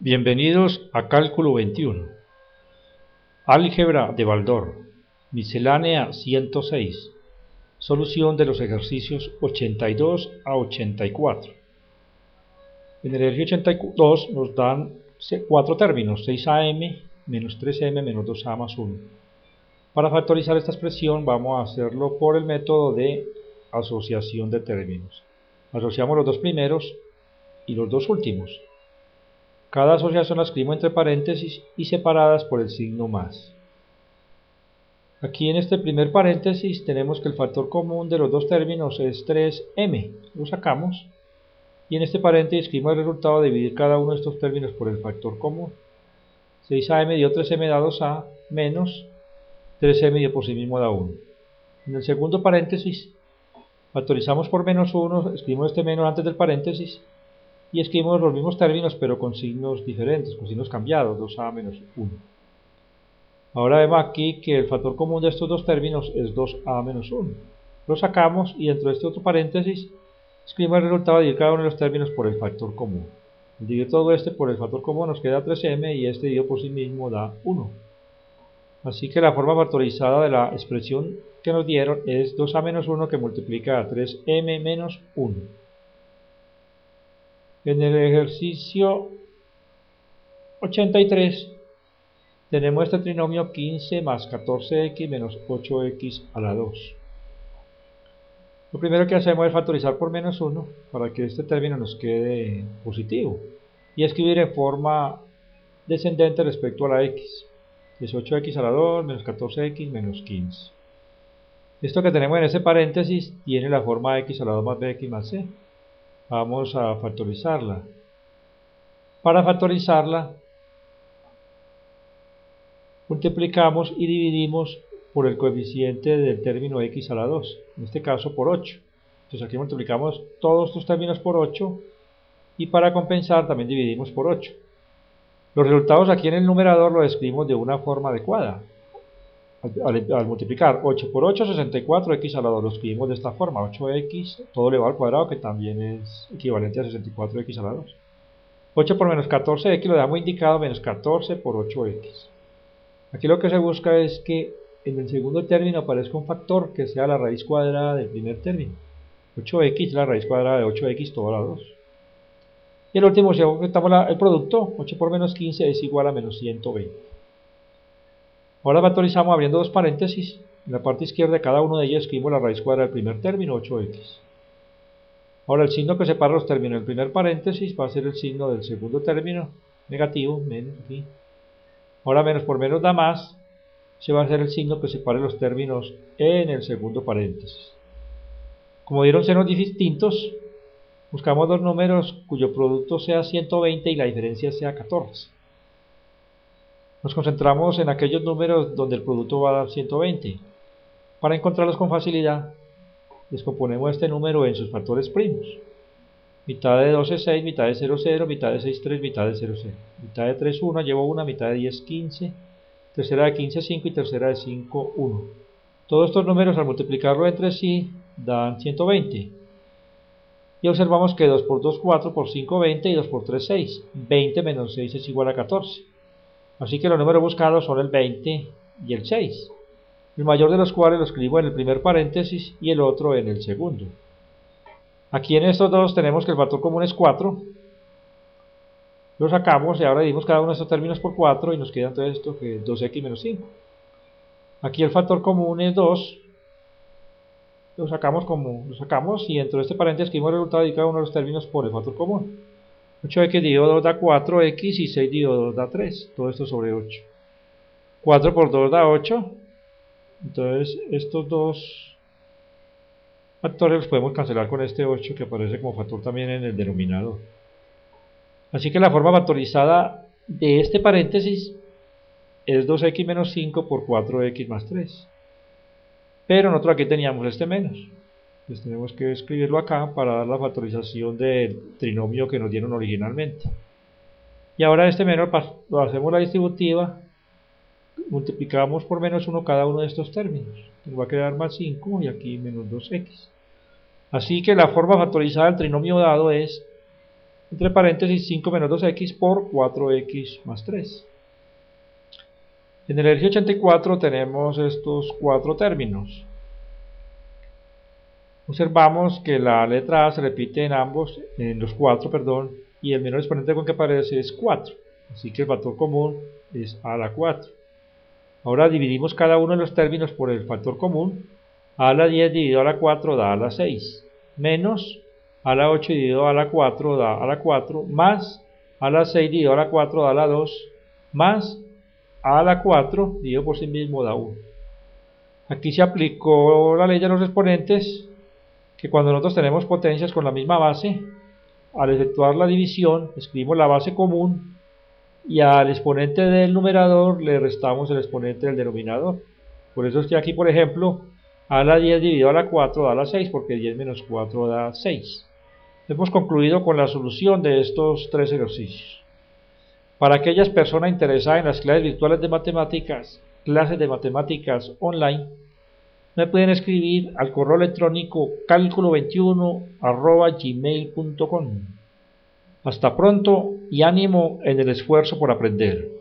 Bienvenidos a Cálculo 21. Álgebra de Baldor. Miscelánea 106. Solución de los ejercicios 82 a 84. En el ejercicio 82 nos dan cuatro términos, 6am menos 3m menos 2a más 1. Para factorizar esta expresión vamos a hacerlo por el método de asociación de términos. Asociamos los dos primeros y los dos últimos. Cada asociación la escribo entre paréntesis y separadas por el signo más. Aquí en este primer paréntesis tenemos que el factor común de los dos términos es 3m. Lo sacamos. Y en este paréntesis escribimos el resultado de dividir cada uno de estos términos por el factor común. 6am dio 3m da 2a menos 3m dio por sí mismo da 1. En el segundo paréntesis factorizamos por menos 1, escribimos este menos antes del paréntesis y escribimos los mismos términos pero con signos diferentes, con signos cambiados, 2a menos 1. Ahora vemos aquí que el factor común de estos dos términos es 2a menos 1. Lo sacamos y dentro de este otro paréntesis escribimos el resultado de cada uno de los términos por el factor común. Dividir todo este por el factor común nos queda 3m y este dividido por sí mismo da 1. Así que la forma factorizada de la expresión que nos dieron es 2a menos 1 que multiplica a 3m menos 1. En el ejercicio 83 tenemos este trinomio 15 más 14x menos 8x a la 2. Lo primero que hacemos es factorizar por menos 1 para que este término nos quede positivo y escribir en forma descendente respecto a la x. Es 8x a la 2 menos 14x menos 15. Esto que tenemos en ese paréntesis tiene la forma x a la 2 más bx más c vamos a factorizarla. Para factorizarla, multiplicamos y dividimos por el coeficiente del término x a la 2, en este caso por 8. Entonces aquí multiplicamos todos estos términos por 8 y para compensar también dividimos por 8. Los resultados aquí en el numerador los escribimos de una forma adecuada al, multiplicar 8 por 8, 64, x al lado lo escribimos de esta forma, 8x, todo elevado al cuadrado, que también es equivalente a 64x a la 2. 8 por menos 14x lo damos indicado, menos 14 por 8x. Aquí lo que se busca es que en el segundo término aparezca un factor que sea la raíz cuadrada del primer término. 8x es la raíz cuadrada de 8x todo a la 2. Y el último, si aumentamos el producto, 8 por menos 15 es igual a menos 120. Ahora factorizamos abriendo dos paréntesis. En la parte izquierda de cada uno de ellos escribimos la raíz cuadrada del primer término, 8x. Ahora el signo que separa los términos del primer paréntesis va a ser el signo del segundo término, negativo, menos aquí. Ahora menos por menos da más, se va a hacer el signo que separe los términos en el segundo paréntesis. Como dieron senos distintos, buscamos dos números cuyo producto sea 120 y la diferencia sea 14. Nos concentramos en aquellos números donde el producto va a dar 120. Para encontrarlos con facilidad, descomponemos este número en sus factores primos. Mitad de 12 es 6, mitad de 0, 0, mitad de 6, 3, mitad de 0, 0. Mitad de 3, 1, llevo 1, mitad de 10, 15, tercera de 15, 5 y tercera de 5, 1. Todos estos números al multiplicarlo entre sí dan 120. Y observamos que 2 por 2, 4, por 5, 20 y 2 por 3, 6. 20 menos 6 es igual a 14. Así que los números buscados son el 20 y el 6, el mayor de los cuales lo escribo en el primer paréntesis y el otro en el segundo. Aquí en estos dos tenemos que el factor común es 4, lo sacamos y ahora dividimos cada uno de estos términos por 4 y nos queda entonces esto que es 2x menos 5. Aquí el factor común es 2, lo sacamos como lo sacamos y dentro de este paréntesis escribimos el resultado de cada uno de los términos por el factor común. 8x dividido 2 da 4x y 6 dividido 2 da 3. Todo esto sobre 8. 4 por 2 da 8. Entonces estos dos factores los podemos cancelar con este 8 que aparece como factor también en el denominador. Así que la forma factorizada de este paréntesis es 2x menos 5 por 4x más 3. Pero nosotros aquí teníamos este menos pues tenemos que escribirlo acá para dar la factorización del trinomio que nos dieron originalmente. Y ahora este menor lo hacemos la distributiva, multiplicamos por menos 1 cada uno de estos términos. Nos va a quedar más 5 y aquí menos 2x. Así que la forma factorizada del trinomio dado es entre paréntesis 5 menos 2x por 4x más 3. En el ejercicio 84 tenemos estos cuatro términos. Observamos que la letra A se repite en ambos, en los cuatro, perdón, y el menor exponente con que aparece es 4. Así que el factor común es a la 4. Ahora dividimos cada uno de los términos por el factor común. a la 10 dividido a la 4 da a la 6. Menos a la 8 dividido a la 4 da a la 4. Más a la 6 dividido a la 4 da a la 2. Más a la 4 dividido por sí mismo da 1. Aquí se aplicó la ley de los exponentes, que cuando nosotros tenemos potencias con la misma base, al efectuar la división, escribimos la base común y al exponente del numerador le restamos el exponente del denominador. Por eso estoy aquí, por ejemplo, a la 10 dividido a la 4 da la 6, porque 10 menos 4 da 6. Hemos concluido con la solución de estos tres ejercicios. Para aquellas personas interesadas en las clases virtuales de matemáticas, clases de matemáticas online, me pueden escribir al correo electrónico cálculo21 gmail.com. Hasta pronto y ánimo en el esfuerzo por aprender.